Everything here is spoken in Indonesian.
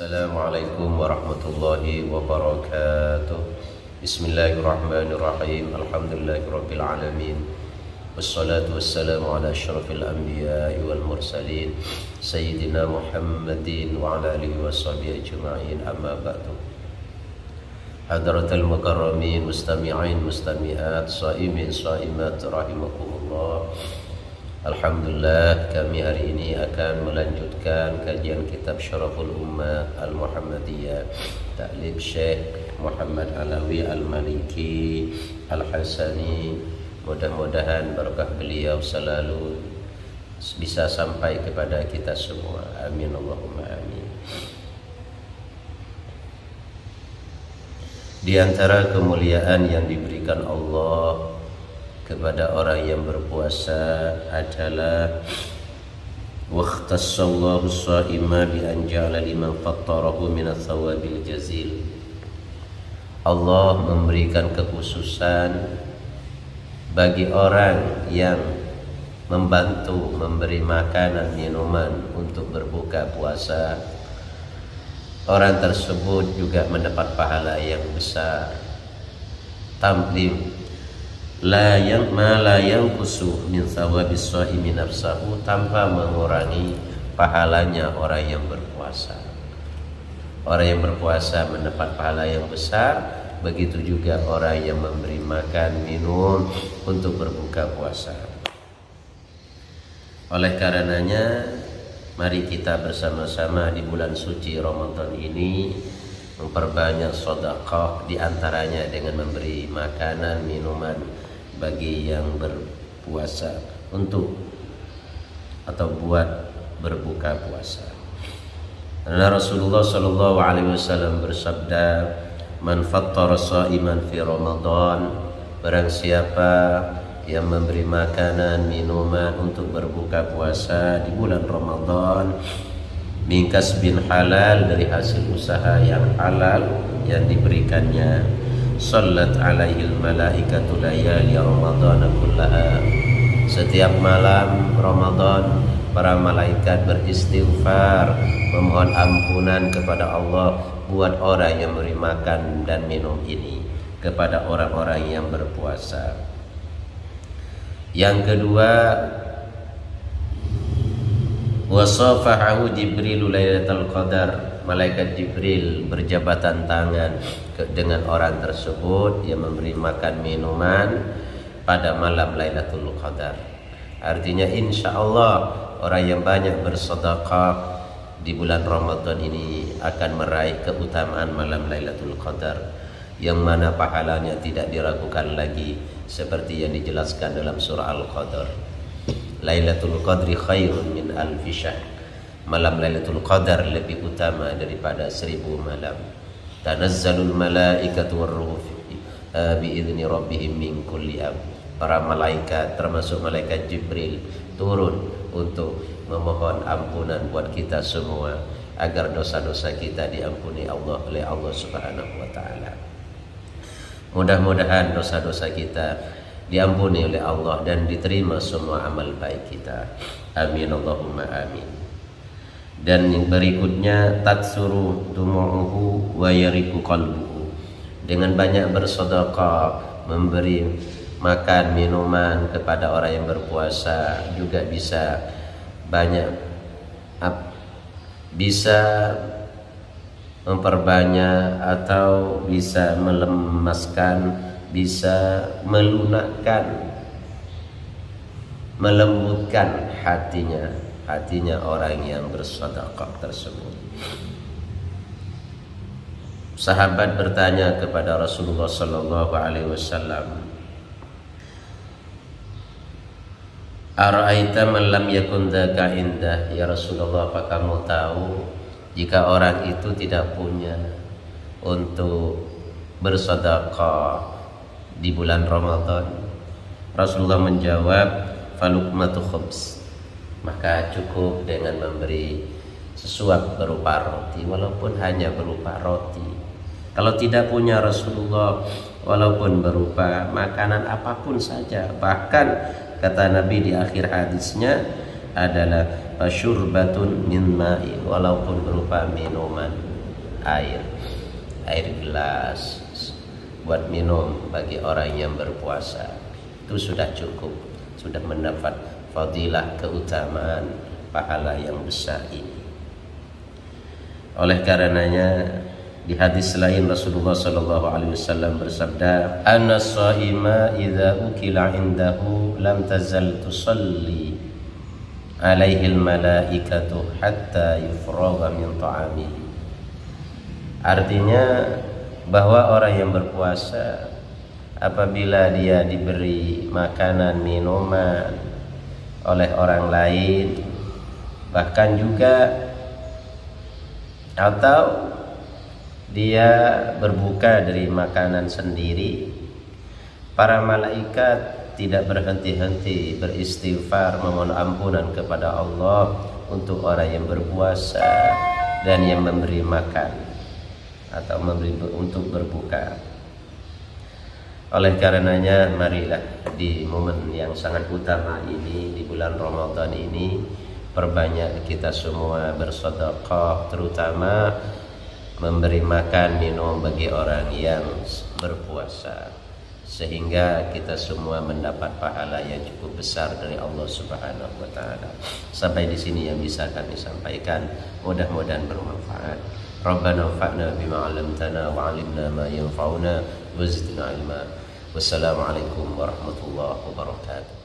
السلام عليكم ورحمة الله وبركاته. بسم الله الرحمن الرحيم. الحمد لله رب العالمين. والصلاة والسلام على أشرف الأنبياء والمرسلين سيدنا محمد وعلى آله وصحبه أجمعين. أما بعد. حضرة المكرمين مستمعين مستمعات صائمين صائمات رحمكم الله. Alhamdulillah kami hari ini akan melanjutkan kajian kitab Syaraful Ummah Al-Muhammadiyah. Ta'lib Syekh Muhammad Alawi Al-Maliki Al-Hasani. Mudah-mudahan berkah beliau selalu bisa sampai kepada kita semua. Amin Allahumma amin. Di antara kemuliaan yang diberikan Allah kepada orang yang berpuasa adalah Wakhtassallahu sha'ima bi an ja'ala liman fattarahu min thawabil jazil. Allah memberikan kekhususan bagi orang yang membantu memberi makanan minuman untuk berbuka puasa orang tersebut juga mendapat pahala yang besar Tamlim la yang ma la yang kusu min shaimi nafsahu tanpa mengurangi pahalanya orang yang berpuasa. Orang yang berpuasa mendapat pahala yang besar, begitu juga orang yang memberi makan minum untuk berbuka puasa. Oleh karenanya, mari kita bersama-sama di bulan suci Ramadan ini memperbanyak sedekah di antaranya dengan memberi makanan, minuman bagi yang berpuasa untuk atau buat berbuka puasa. Karena Rasulullah Shallallahu Alaihi Wasallam bersabda, "Man fattara iman fi Ramadan, barang siapa yang memberi makanan, minuman untuk berbuka puasa di bulan Ramadan, mingkas bin halal dari hasil usaha yang halal yang diberikannya, Sallat alaihi malaikatu layali Ramadan kullaha. Setiap malam Ramadan Para malaikat beristighfar Memohon ampunan kepada Allah Buat orang yang memberi makan dan minum ini Kepada orang-orang yang berpuasa. Yang kedua Wasafahahu Jibrilu laylatul qadar. Malaikat Jibril berjabatan tangan dengan orang tersebut yang memberi makan minuman pada malam Lailatul Qadar. Artinya insya Allah orang yang banyak bersedekah di bulan Ramadan ini akan meraih keutamaan malam Lailatul Qadar yang mana pahalanya tidak diragukan lagi seperti yang dijelaskan dalam surah Al-Qadar. Lailatul Qadri khairun min alfi malam Lailatul Qadar lebih utama daripada seribu malam. Tanazzalul malaikatu warruhu eh, biidzni rabbihim min kulli. Para malaikat termasuk malaikat Jibril turun untuk memohon ampunan buat kita semua agar dosa-dosa kita diampuni Allah oleh Allah Subhanahu wa taala. Mudah-mudahan dosa-dosa kita diampuni oleh Allah dan diterima semua amal baik kita. Amin Allahumma amin dan yang berikutnya tatsuru dumu'uhu wa yariku qalbuhu. Dengan banyak bersedekah memberi makan minuman kepada orang yang berpuasa juga bisa banyak bisa memperbanyak atau bisa melemaskan bisa melunakkan melembutkan hatinya hatinya orang yang bersedekah tersebut. Sahabat bertanya kepada Rasulullah sallallahu alaihi wasallam, Ara'aita man lam yakun dzaka indah? Ya Rasulullah apa kamu tahu jika orang itu tidak punya untuk bersedekah di bulan Ramadan? Rasulullah menjawab falukmatu khubs maka cukup dengan memberi sesuap berupa roti walaupun hanya berupa roti. Kalau tidak punya Rasulullah walaupun berupa makanan apa pun saja bahkan kata Nabi di akhir hadisnya adalah batun min ma'in walaupun berupa minuman air air gelas buat minum bagi orang yang berpuasa. Itu sudah cukup sudah mendapat fadilah keutamaan pahala yang besar ini oleh karenanya di hadis lain Rasulullah sallallahu alaihi wasallam bersabda, "Anna shaima idza ukila indahu lam tazal tusalli alaihi al-malaikatu hatta yufragha min ta'amihi." Artinya bahwa orang yang berpuasa apabila dia diberi makanan minuman oleh orang lain. Bahkan juga atau dia berbuka dari makanan sendiri para malaikat tidak berhenti-henti beristighfar memohon ampunan kepada Allah untuk orang yang berpuasa dan yang memberi makan atau memberi untuk berbuka oleh karenanya marilah di momen yang sangat utama ini di bulan Ramadan ini perbanyak kita semua bersedekah terutama memberi makan minum bagi orang yang berpuasa sehingga kita semua mendapat pahala yang cukup besar dari Allah Subhanahu wa taala. Sampai di sini yang bisa kami sampaikan. Mudah-mudahan bermanfaat. Rabbana fa'na bima 'allamtana wa 'allimna ma yanfa'una وزدنا علما. والسلام عليكم ورحمة الله وبركاته.